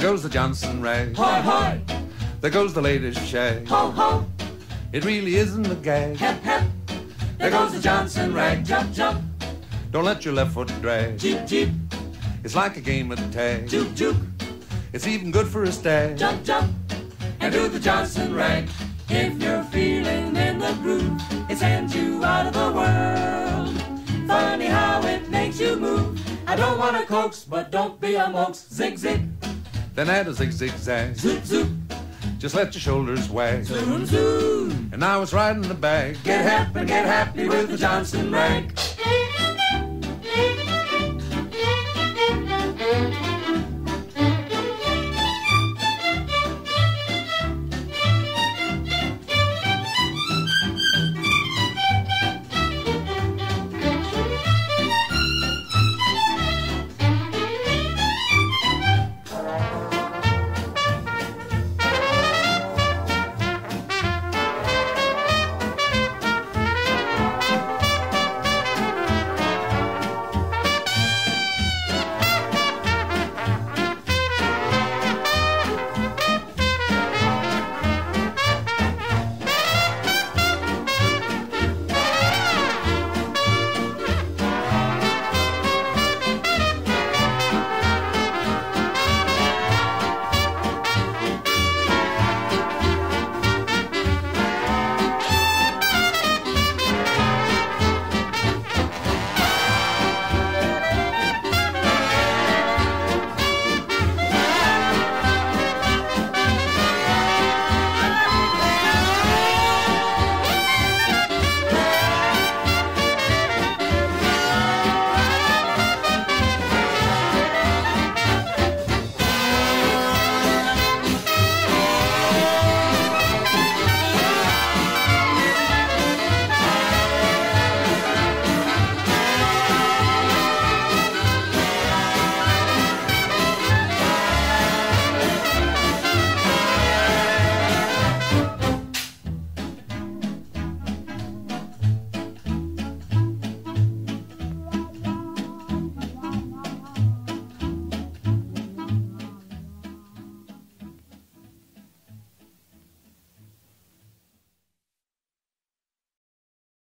goes the Johnson rag. Hoy, hoy, There goes the latest shag. ho, ho, It really isn't a gag. hep, hep. There goes the Johnson rag. Jump, jump, Don't let your left foot drag. jeep, jeep, It's like a game of tag. juke, juke, It's even good for a stag. jump, jump, and do the Johnson rag. If you're feeling in the groove, it sends you out of the world. Funny how it makes you move. I don't wanna coax, but don't be a mokes. Zig, zig, Then add a zig zig zag. zoop, zoop, Just let your shoulders wag. zoom, zoom. And I was riding the bag. Get happy, get happy with the Johnson rag.